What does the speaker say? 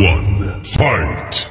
one, fight!